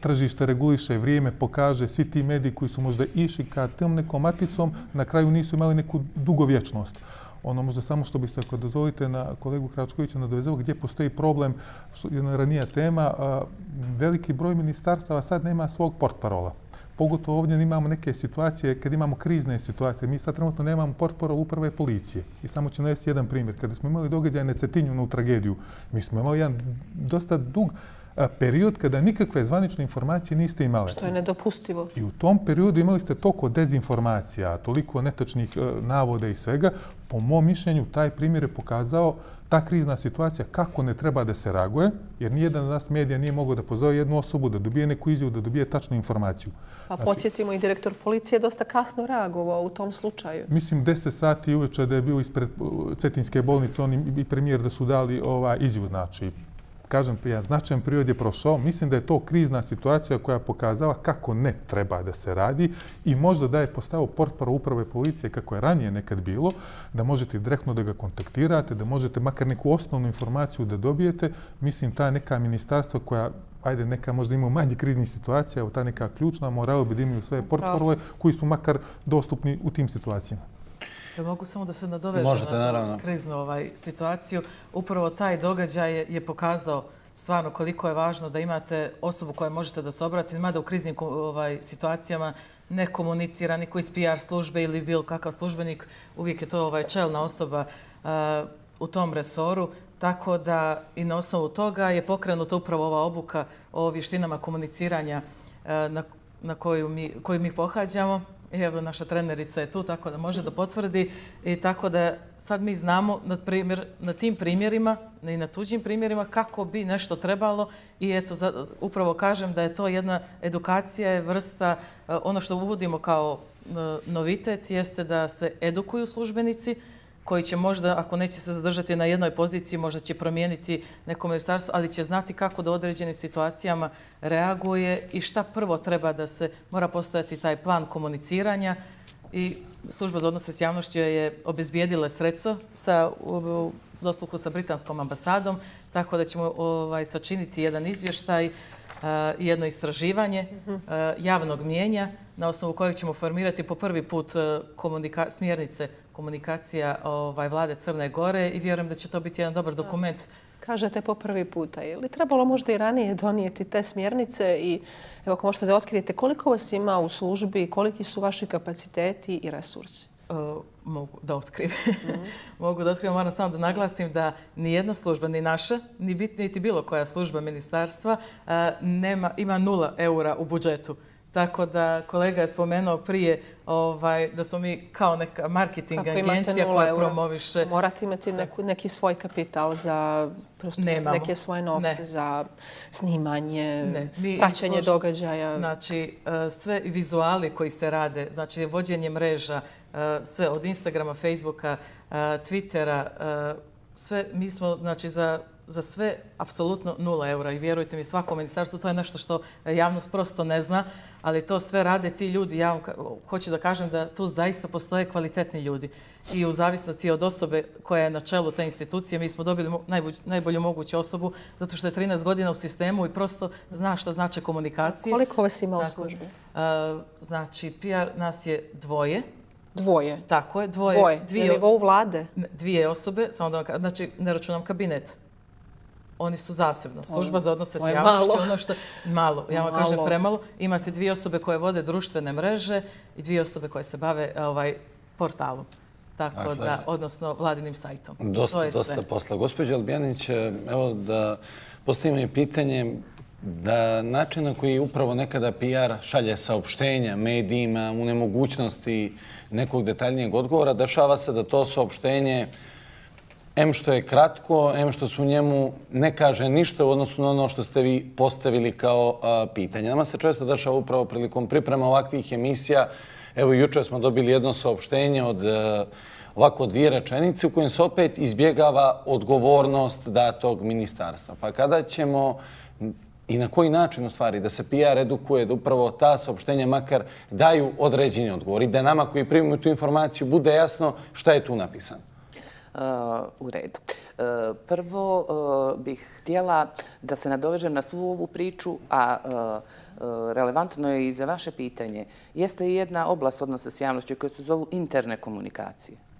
tržište reguliše, vrijeme pokaže, svi ti mediji koji su možda išli ka tom nekom maticom, na kraju nisu imali neku dugovječnost. Ono možda samo što bi se, ako dozvolite, na kolegu Kračkovića nadovezao, gdje postoji problem, što je ranija tema, a, veliki broj ministarstava sad nema svog portparola. Pogotovo ovdje imamo neke situacije, kad imamo krizne situacije. Mi sad trenutno nemamo portparol uprave policije. I samo ću navesti jedan primjer. Kada smo imali događaj na Cetinju, na tragediju, mi smo imali jedan dosta dug period kada nikakve zvanične informacije niste imali. što je nedopustivo. I u tom periodu imali ste toliko dezinformacija, toliko netočnih e, navoda i svega. Po mom mišljenju, taj primjer je pokazao ta krizna situacija kako ne treba da se reaguje, jer nijedan od nas medija nije mogao da pozove jednu osobu, da dobije neku izjavu, da dobije tačnu informaciju. Pa podsjetimo i direktor policije je dosta kasno reagovao u tom slučaju. Mislim, 10 sati uveče da je bio ispred uh, Cetinske bolnice, oni i premijer da su dali ova izjavu, znači kažem, jedan značajan period je prošao. Mislim da je to krizna situacija koja pokazava kako ne treba da se radi i možda da je postao portparo uprave policije kako je ranije nekad bilo, da možete direktno da ga kontaktirate, da možete makar neku osnovnu informaciju da dobijete. Mislim, ta neka ministarstva koja ajde, neka možda ima manje kriznih situacija, evo ta neka ključna, moralo bi da imaju svoje portparole koji su makar dostupni u tim situacijama. Ja mogu samo da se nadovežem Možete, na tu kriznu ovaj, situaciju. Upravo taj događaj je, je pokazao stvarno koliko je važno da imate osobu koja možete da se obratite, mada u kriznim ovaj, situacijama ne komunicira niko iz PR službe ili bilo kakav službenik, uvijek je to ovaj, čelna osoba uh, u tom resoru, tako da i na osnovu toga je pokrenuta upravo ova obuka o vještinama komuniciranja uh, na, na koju mi, koju mi pohađamo. I Evo, naša trenerica je tu, tako da može da potvrdi. I tako da sad mi znamo na, primjer, na tim primjerima i na tuđim primjerima kako bi nešto trebalo. I eto, za, upravo kažem da je to jedna edukacija, je vrsta, e, ono što uvodimo kao e, novitet jeste da se edukuju službenici, koji će možda, ako neće se zadržati na jednoj poziciji, možda će promijeniti neko ministarstvo, ali će znati kako da u određenim situacijama reaguje i šta prvo treba da se mora postojati taj plan komuniciranja i služba za odnose s javnošću je obezbijedila sredstvo sa, u, u dosluhu sa britanskom ambasadom, tako da ćemo ovaj, sačiniti jedan izvještaj i jedno istraživanje eh, javnog mijenja na osnovu kojeg ćemo formirati po prvi put eh, komunika smjernice komunikacija ovaj, vlade Crne Gore i vjerujem da će to biti jedan dobar dokument Kažete po prvi puta. Je li trebalo možda i ranije donijeti te smjernice i evo ako možete da otkrijete koliko vas ima u službi, koliki su vaši kapaciteti i resursi? Uh, mogu da otkrijem. [LAUGHS] mogu da otkrijem, moram samo da naglasim da ni jedna služba, ni naša, ni bit, niti bilo koja služba ministarstva uh, nema, ima nula eura u budžetu. Tako da kolega je spomenuo prije ovaj, da smo mi kao neka marketing Kako agencija koja eura? promoviše Morate imati neku, neki svoj kapital za prosto Nemamo. neke svoje novce Ne. za snimanje, Ne, mi praćenje služ- događaja. Znači, e, sve vizuali koji se rade, znači vođenje mreža, e, sve od Instagrama, Facebooka, e, Twittera, sve mi smo znači za za sve apsolutno nula eura i vjerujte mi svako ministarstvo, to je nešto što javnost prosto ne zna, ali to sve rade ti ljudi. Ja hoću da kažem da tu zaista postoje kvalitetni ljudi i u zavisnosti od osobe koja je na čelu te institucije, mi smo dobili najbolju moguću osobu zato što je 13 godina u sistemu i prosto zna šta znače komunikacije. Koliko vas ima u službi? Znači, PR nas je dvoje. Dvoje? Tako je, dvoje. Dvoje, na nivou vlade? Dvije osobe, samo da vam znači ne računam kabinet oni su zasebno. Služba za odnose s javnošću, ono što... Malo, ja vam kažem premalo. Imate dvije osobe koje vode društvene mreže i dvije osobe koje se bave ovaj, portalom. Tako da, odnosno vladinim sajtom. Dosta, dosta posla. Gospođa Albijanić, evo da postavimo i pitanje da način na koji upravo nekada PR šalje saopštenja medijima u nemogućnosti nekog detaljnijeg odgovora, dešava se da to saopštenje M što je kratko, M što su njemu ne kaže ništa u odnosu na ono što ste vi postavili kao pitanje. Nama se često dešava upravo prilikom priprema ovakvih emisija. Evo, juče smo dobili jedno saopštenje od e, ovako dvije rečenice u kojem se opet izbjegava odgovornost datog ministarstva. Pa kada ćemo i na koji način u stvari da se PR edukuje da upravo ta saopštenja makar daju određeni odgovor i da nama koji primimo tu informaciju bude jasno šta je tu napisano? U redu. E, prvo e, bih htjela da se nadovežem na svu ovu priču, a e, relevantno je i za vaše pitanje. Jeste i jedna oblast odnosa s javnošću koja se zovu interne komunikacije.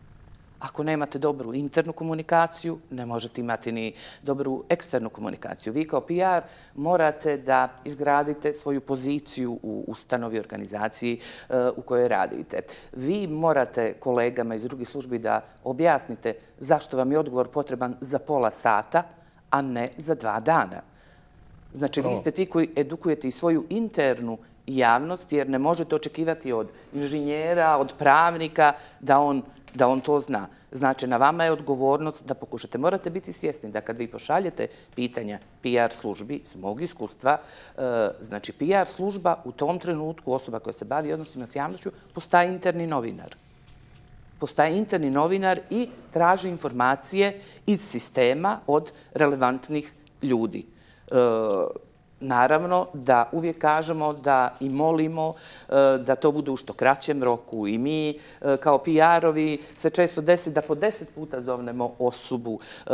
Ako nemate dobru internu komunikaciju, ne možete imati ni dobru eksternu komunikaciju. Vi kao PR morate da izgradite svoju poziciju u ustanovi organizaciji e, u kojoj radite. Vi morate kolegama iz drugih službi da objasnite zašto vam je odgovor potreban za pola sata, a ne za dva dana. Znači, vi ste ti koji edukujete i svoju internu javnost, jer ne možete očekivati od inženjera, od pravnika da on da on to zna. Znači, na vama je odgovornost da pokušate. Morate biti svjesni da kad vi pošaljete pitanja PR službi, s mog iskustva, e, znači, PR služba u tom trenutku, osoba koja se bavi odnosima s javnošću, postaje interni novinar. Postaje interni novinar i traži informacije iz sistema od relevantnih ljudi. E, Naravno da uvijek kažemo da i molimo e, da to bude u što kraćem roku i mi e, kao PR-ovi se često desi da po deset puta zovnemo osobu. E,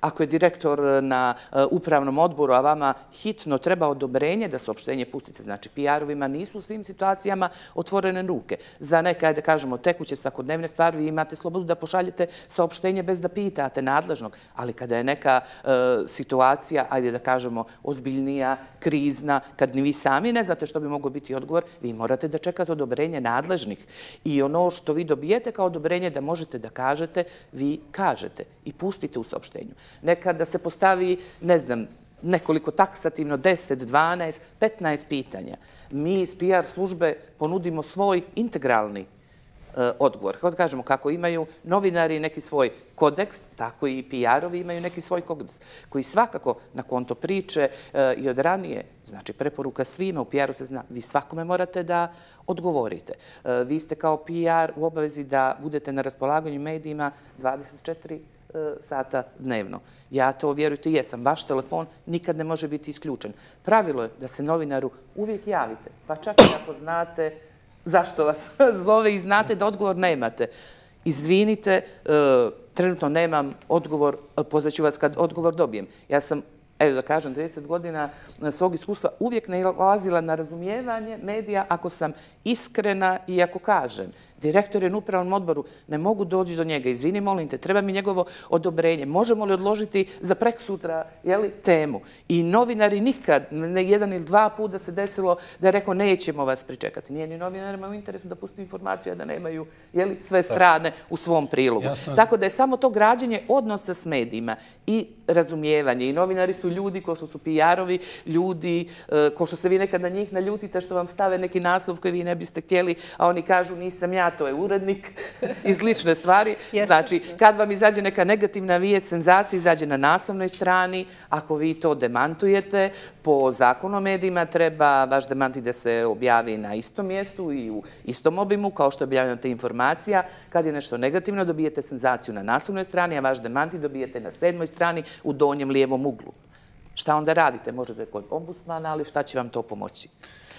ako je direktor na upravnom odboru, a vama hitno treba odobrenje da saopštenje pustite, znači PR-ovima nisu u svim situacijama otvorene ruke. Za neka, ajde kažemo, tekuće svakodnevne stvari, vi imate slobodu da pošaljete saopštenje bez da pitate nadležnog, ali kada je neka situacija, ajde da kažemo, ozbiljnija, krizna, kad ni vi sami ne znate što bi mogo biti odgovor, vi morate da čekate odobrenje nadležnih. I ono što vi dobijete kao odobrenje da možete da kažete, vi kažete i pustite u saopštenju. Nekada se postavi, ne znam, nekoliko taksativno, 10, 12, 15 pitanja. Mi iz PR službe ponudimo svoj integralni E, odgovor. Kako kažemo, kako imaju novinari neki svoj kodeks, tako i PR-ovi imaju neki svoj kodeks, koji svakako na konto priče e, i od ranije, znači preporuka svima, u PR-u se zna, vi svakome morate da odgovorite. E, vi ste kao PR u obavezi da budete na raspolaganju medijima 24 sata dnevno. Ja to, vjerujte, jesam. Vaš telefon nikad ne može biti isključen. Pravilo je da se novinaru uvijek javite, pa čak i ako znate zašto vas [LAUGHS] zove i znate da odgovor nemate. Izvinite, e, trenutno nemam odgovor, e, pozvaću vas kad odgovor dobijem. Ja sam evo da kažem, 30 godina e, svog iskustva uvijek nalazila na razumijevanje medija ako sam iskrena i ako kažem. Direktor je na upravnom odboru, ne mogu doći do njega. Izvini, molim te, treba mi njegovo odobrenje. Možemo li odložiti za prek sutra temu? I novinari nikad, ne jedan ili dva puta se desilo da je rekao nećemo vas pričekati. Nije ni novinarima u interesu da pusti informaciju, a da nemaju sve strane u svom prilogu. Tako da je samo to građenje odnosa s medijima i razumijevanje. I novinari su ljudi, ko što su PR-ovi, ljudi, e, ko što se vi nekad na njih naljutite što vam stave neki naslov koji vi ne biste htjeli, a oni kažu nisam ja, to je urednik [LAUGHS] i slične stvari. [LAUGHS] Znači, kad vam izađe neka negativna vijest, senzacija izađe na naslovnoj strani, ako vi to demantujete, po zakonu o medijima treba vaš demanti da se objavi na istom mjestu i u istom obimu, kao što je objavljena ta informacija. Kad je nešto negativno, dobijete senzaciju na naslovnoj strani, a vaš demanti dobijete na sedmoj strani u donjem lijevom uglu. Šta onda radite? Možete kod ombudsmana, ali šta će vam to pomoći?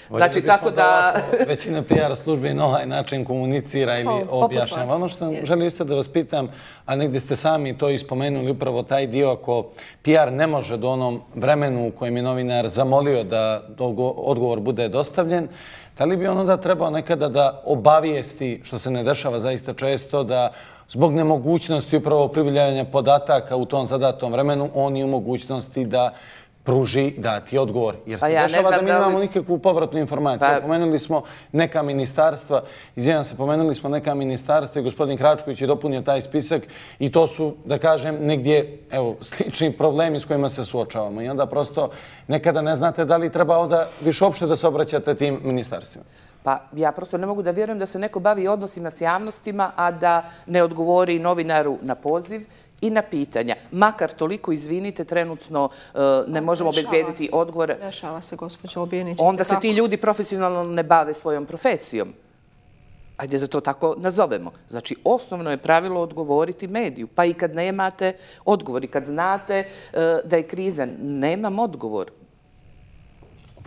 Znači, tako da... [LAUGHS] Većina PR službe na ovaj način komunicira ili objašnjava. Ono što sam želio isto da vas pitam, a negdje ste sami to ispomenuli, upravo taj dio ako PR ne može do onom vremenu u kojem je novinar zamolio da odgovor bude dostavljen, da li bi on onda trebao nekada da obavijesti, što se ne dešava zaista često, da zbog nemogućnosti upravo pribljavanja podataka u tom zadatom vremenu, on je u mogućnosti da pruži dati odgovor. Jer pa se dešava da mi imamo nikakvu povratnu informaciju. Pa- pomenuli smo neka ministarstva, izvijem se, pomenuli smo neka ministarstva i gospodin Kračković je dopunio taj spisak i to su, da kažem, negdje slični problemi s kojima se suočavamo. I onda prosto nekada ne znate da li treba onda više uopšte da se obraćate tim ministarstvima. Pa ja prosto ne mogu da vjerujem da se neko bavi odnosima s javnostima, a da ne odgovori novinaru na poziv i na pitanja. Makar toliko, izvinite, trenutno e, ne možemo obezbijediti odgovore. Dešava se, gospođo Albijenić. Onda se ti ljudi profesionalno ne bave svojom profesijom. Ajde da to tako nazovemo. Znači, osnovno je pravilo odgovoriti mediju. Pa i kad nemate odgovor i kad znate e, da je krizan, nemam odgovor.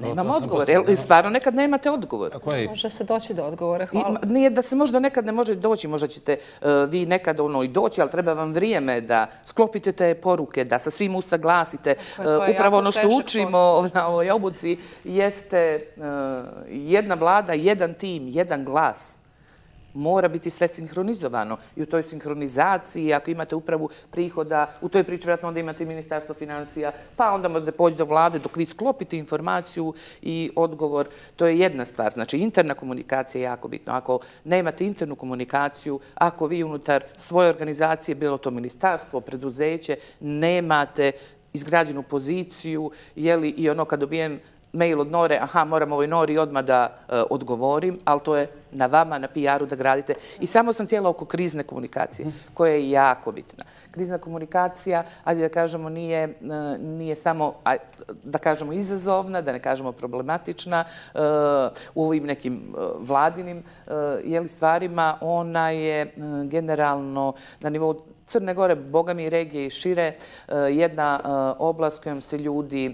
Nemam odgovor. Stvarno nekad nemate odgovor. Može se doći do odgovore. Hvala. Nije da se možda nekad ne može doći. Možda ćete e, vi nekad ono i doći, ali treba vam vrijeme da sklopite te poruke, da sa svim usaglasite. E, upravo ono što učimo na ovoj obuci jeste e, jedna vlada, jedan tim, jedan glas mora biti sve sinhronizovano. I u toj sinhronizaciji, ako imate upravu prihoda, u toj priči vratno onda imate ministarstvo financija, pa onda možete poći do vlade dok vi sklopite informaciju i odgovor. To je jedna stvar. Znači, interna komunikacija je jako bitno. Ako nemate internu komunikaciju, ako vi unutar svoje organizacije, bilo to ministarstvo, preduzeće, nemate izgrađenu poziciju, jeli i ono kad dobijem mail od Nore, aha, moram ovoj Nori odmah da e, odgovorim, ali to je na vama, na PR-u da gradite. I samo sam htjela oko krizne komunikacije, koja je jako bitna. Krizna komunikacija, ajde da kažemo, nije, e, nije samo, da kažemo, izazovna, da ne kažemo problematična e, u ovim nekim e, vladinim jeli, stvarima. Ona je generalno na nivou Crne Gore, Boga mi regije i šire, e, jedna e, oblast kojom se ljudi e,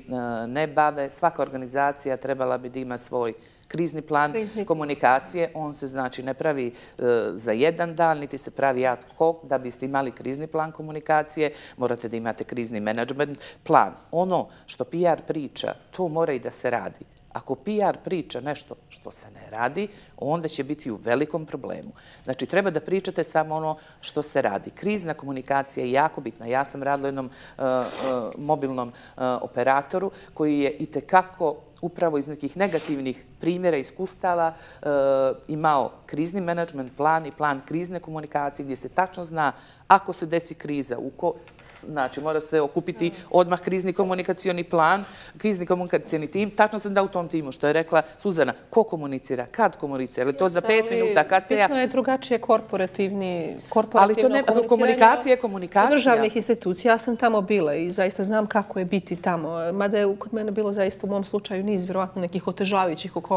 ne bave. Svaka organizacija trebala bi da ima svoj krizni plan komunikacije. On se znači ne pravi za jedan dan, niti se pravi ad hoc. Da biste imali krizni plan komunikacije, morate da imate krizni management plan. Ono što PR priča, to mora i da se radi. Ako PR priča nešto što se ne radi, onda će biti u velikom problemu. Znači, treba da pričate samo ono što se radi. Krizna komunikacija je jako bitna. Ja sam radila jednom uh, uh, mobilnom uh, operatoru koji je i tekako upravo iz nekih negativnih primjera iskustava imao krizni management plan i plan krizne komunikacije gdje se tačno zna ako se desi kriza, u ko, znači mora se okupiti odmah krizni komunikacioni plan, krizni komunikacioni tim, tačno sam da u tom timu, što je rekla Suzana, ko komunicira, kad komunicira, ili to za pet minuta, kad se ja... Bitno je drugačije korporativni, korporativno Ali to ne, komunikacija je komunikacija. Državnih institucija, ja sam tamo bila i zaista znam kako je biti tamo. Mada je kod mene bilo zaista u mom slučaju niz, vjerovatno nekih otežavajućih okolnosti.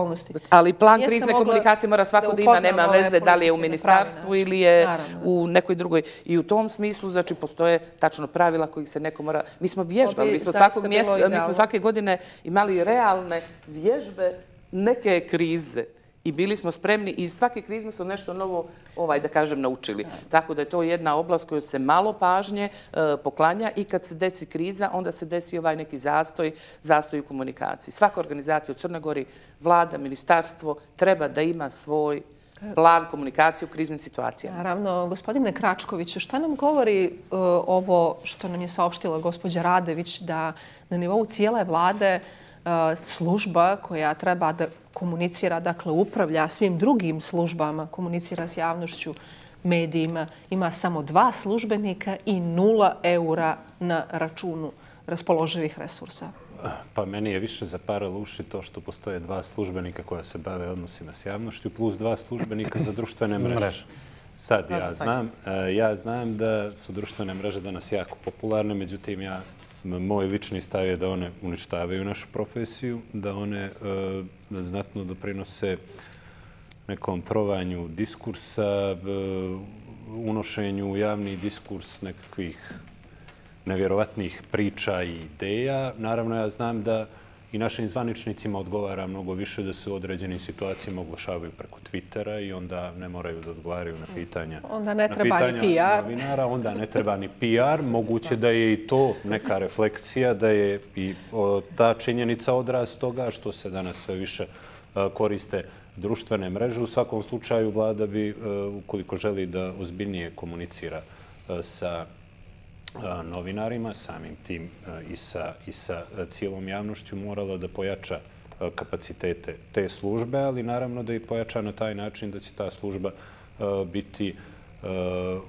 Ali plan krizne komunikacije mora svako da ima, nema veze da li je u ministarstvu ili je u nekoj drugoj. I u tom smislu, znači, postoje tačno pravila kojih se neko mora... Mi smo vježbali, mi smo, svakog mjesta, mi smo svake godine imali realne vježbe neke krize i bili smo spremni i svake krize smo nešto novo, ovaj, da kažem, naučili. Tako da je to jedna oblast koju se malo pažnje e, poklanja i kad se desi kriza, onda se desi ovaj neki zastoj, zastoj u komunikaciji. Svaka organizacija u Crnogori, vlada, ministarstvo, treba da ima svoj plan komunikacije u kriznim situacijama. Naravno, gospodine Kračkoviću, šta nam govori e, ovo što nam je saopštila gospođa Radević da na nivou cijele vlade e, služba koja treba da komunicira, dakle upravlja svim drugim službama, komunicira s javnošću, medijima, ima samo dva službenika i nula eura na računu raspoloživih resursa? Pa meni je više zaparalo uši to što postoje dva službenika koja se bave odnosima s javnošću plus dva službenika za društvene mreže. Sad ja znam, e, ja znam da su društvene mreže danas jako popularne, međutim ja moj lični stav je da one uništavaju našu profesiju, da one e, znatno doprinose nekom trovanju diskursa, unošenju u javni diskurs nekakvih nevjerovatnih priča i ideja. Naravno, ja znam da i našim zvaničnicima odgovara mnogo više da se u određenim situacijama oglašavaju preko Twittera i onda ne moraju da odgovaraju na pitanja Onda ne treba ni PR. Novinara, onda ne treba ni PR. [LAUGHS] Moguće da je i to neka refleksija, da je i ta činjenica odraz toga što se danas sve više koriste društvene mreže. U svakom slučaju vlada bi, ukoliko želi da ozbiljnije komunicira sa novinarima, samim tim i sa, i sa cijelom javnošću morala da pojača kapacitete te službe, ali naravno da i pojača na taj način da će ta služba biti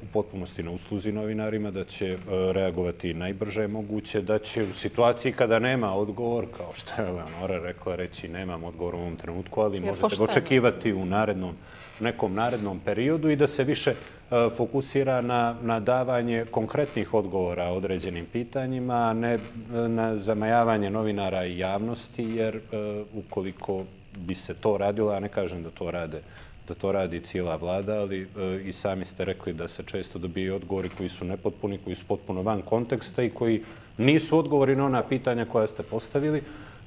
u potpunosti na usluzi novinarima, da će reagovati najbrže moguće, da će u situaciji kada nema odgovor, kao što je Leonora rekla, reći nemam odgovor u ovom trenutku, ali možete ga očekivati u narednom, nekom narednom periodu i da se više E, fokusira na, na davanje konkretnih odgovora određenim pitanjima, a ne na zamajavanje novinara i javnosti, jer e, ukoliko bi se to radilo, a ne kažem da to rade da to radi cijela vlada, ali e, i sami ste rekli da se često dobije odgovori koji su nepotpuni, koji su potpuno van konteksta i koji nisu odgovori na ona pitanja koja ste postavili.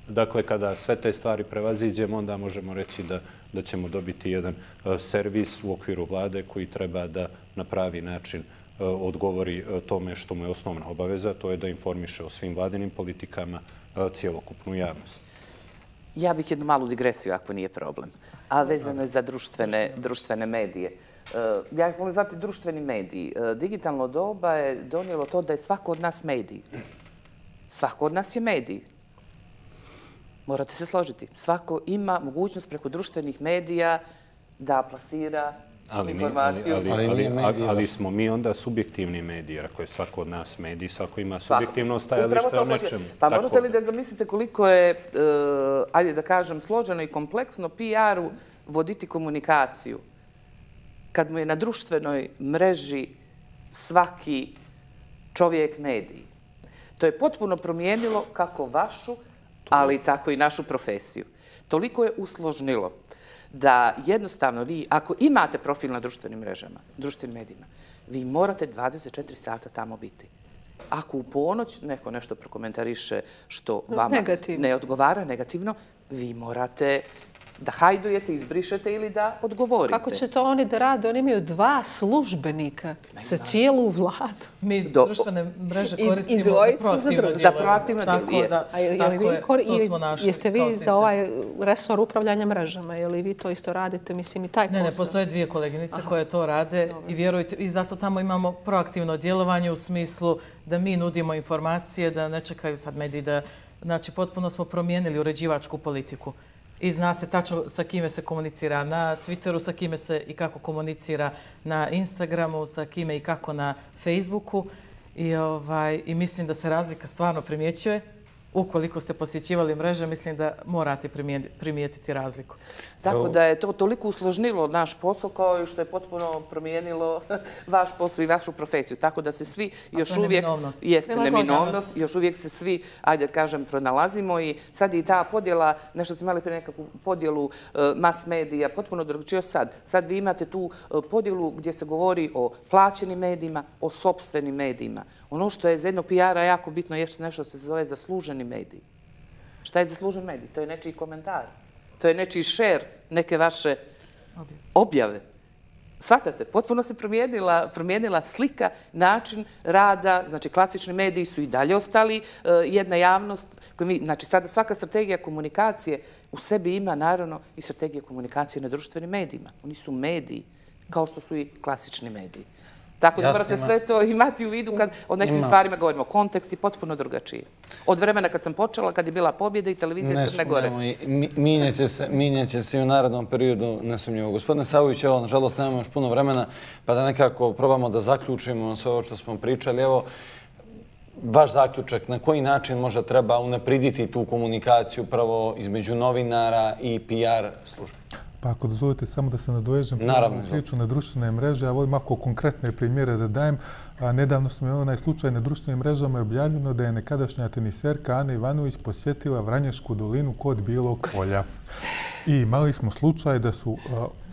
Dakle, kada sve te stvari prevaziđemo, onda možemo reći da da ćemo dobiti jedan e, servis u okviru vlade koji treba da na pravi način e, odgovori e, tome što mu je osnovna obaveza, to je da informiše o svim vladinim politikama cijelokupnu javnost. Ja bih jednu malu digresiju, ako nije problem. A vezano je za društvene, društvene medije. Ja ih volim zvati društveni mediji. Digitalno doba je donijelo to da je svako od nas mediji. Svako od nas je mediji. Morate se složiti. Svako ima mogućnost preko društvenih medija da plasira informaciju. Ali smo mi onda subjektivni mediji. Ako je svako od nas mediji, svako ima subjektivno stajalište o nečemu. Pa možete li da zamislite koliko je, e, ajde da kažem, složeno i kompleksno PR-u voditi komunikaciju kad mu je na društvenoj mreži svaki čovjek mediji. To je potpuno promijenilo kako vašu, ali tako i našu profesiju. Toliko je usložnilo da jednostavno vi, ako imate profil na društvenim mrežama, društvenim medijima, vi morate 24 sata tamo biti. Ako u ponoć neko nešto prokomentariše što vama ne odgovara negativno, vi morate da hajdujete, izbrišete ili da odgovorite. Kako će to oni da rade? Oni imaju dva službenika za cijelu vladu. Mi društvene mreže koristimo da proaktivno djelujemo. Da proaktivno djelujemo. Jeste vi za ovaj resor upravljanja mrežama? Je li vi to isto radite? Mislim i taj posao. Ne, ne, postoje dvije koleginice koje to rade i vjerujte, i zato tamo imamo proaktivno djelovanje u smislu da mi nudimo informacije, da ne čekaju sad mediji da... Znači, potpuno smo promijenili uređivačku politiku i zna se tačno sa kime se komunicira na Twitteru, sa kime se i kako komunicira na Instagramu, sa kime i kako na Facebooku. I, ovaj, I mislim da se razlika stvarno primjećuje ukoliko ste posjećivali mreže, mislim da morate primijetiti razliku. Tako da je to toliko usložnilo naš posao kao i što je potpuno promijenilo [LAUGHS] vaš posao i vašu profesiju. Tako da se svi još uvijek... Jeste neminovnost. Još uvijek se svi, ajde kažem, pronalazimo i sad i ta podjela, nešto ste imali prije nekakvu podjelu e, mas medija, potpuno drugačije sad. Sad vi imate tu e, podjelu gdje se govori o plaćenim medijima, o sobstvenim medijima. Ono što je za jednog PR-a jako bitno je nešto što se zove zasluženi mediji. Šta je zaslužen medij? To je nečiji komentar. To je nečiji šer neke vaše objave. Svatate, potpuno se promijenila, promijenila slika, način rada, znači klasični mediji su i dalje ostali uh, jedna javnost. Mi, znači sada svaka strategija komunikacije u sebi ima naravno i strategija komunikacije na društvenim medijima. Oni su mediji kao što su i klasični mediji. Tako da morate sve to imati u vidu kad o nekim stvarima govorimo. Kontekst je potpuno drugačiji. Od vremena kad sam počela, kad je bila pobjeda i televizija Crne Gore. Minjaće se i u narodnom periodu, nesumnjivo. Gospodine Savović, evo, nažalost, nemamo još puno vremena, pa da nekako probamo da zaključimo sve ovo što smo pričali. Evo, vaš zaključak, na koji način možda treba unapriditi tu komunikaciju pravo između novinara i PR službe? Pa ako dozvolite samo da se nadovežem Naravno. priču na društvene mreže, ja volim ako konkretne primjere da dajem. A, nedavno smo imali onaj slučaj na društvenim mrežama je objavljeno da je nekadašnja teniserka Ana Ivanović posjetila Vranješku dolinu kod Bilog polja. I imali smo slučaj da su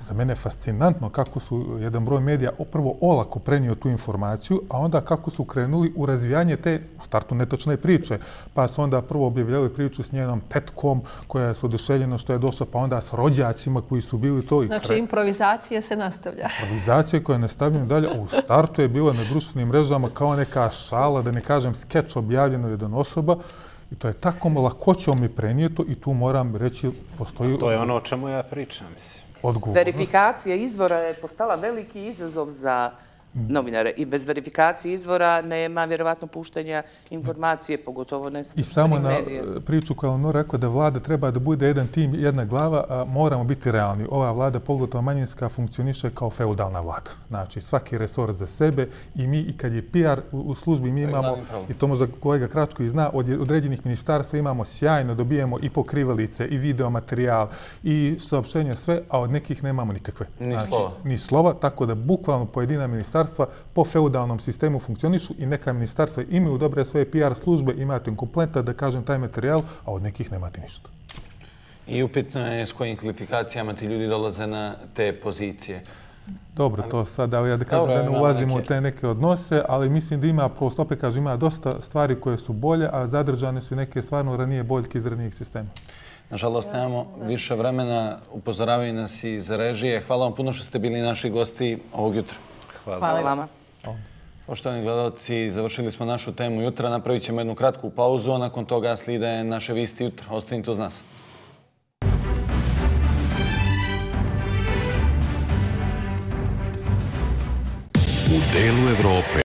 za mene fascinantno kako su jedan broj medija prvo olako prenio tu informaciju, a onda kako su krenuli u razvijanje te u startu netočne priče. Pa su onda prvo objavljali priču s njenom tetkom koja je oduševljena što je došla, pa onda s rođacima koji su bili to. I znači improvizacija se nastavlja. Improvizacija koja je nastavljena dalje. U startu je bila na društvenim mrežama kao neka šala, da ne kažem skeč objavljeno jedan osoba. I to je tako lakoćom mi prenijeto i tu moram reći, postoji... To je ono o čemu ja pričam, mislim odgovornost. Verifikacija izvora je postala veliki izazov za novinare. I bez verifikacije izvora nema vjerovatno puštenja informacije, pogotovo ne sa I samo na priču koja ono rekao da vlada treba da bude jedan tim, jedna glava, a moramo biti realni. Ova vlada, pogotovo manjinska, funkcioniše kao feudalna vlada. Znači, svaki resor za sebe i mi, i kad je PR u službi, mi imamo, i to možda kolega Kračko i zna, od određenih ministarstva imamo sjajno, dobijemo i pokrivalice, i videomaterijal, i saopštenja, sve, a od nekih nemamo nikakve. Ni znači, slova. Ni slova, tako da bukvalno pojedina ministarstva ministarstva po feudalnom sistemu funkcionišu i neka ministarstva imaju dobre svoje PR službe, imate kompleta da kažem taj materijal, a od nekih nemate ništa. I upitno je s kojim kvalifikacijama ti ljudi dolaze na te pozicije. Dobro, to sad, ali ja da kažem da ne ulazimo u te neke odnose, ali mislim da ima, prosto opet kažem, ima dosta stvari koje su bolje, a zadržane su neke stvarno ranije boljke iz ranijih sistema. Nažalost, nemamo više vremena. Upozoravaju nas iz režije. Hvala vam puno što ste bili naši gosti ovog jutra. Hvala, Hvala vama. Poštovani gledalci, završili smo našu temu jutra. Napravit ćemo jednu kratku pauzu, a nakon toga slide naše visti jutra. Ostanite uz nas. U delu Evrope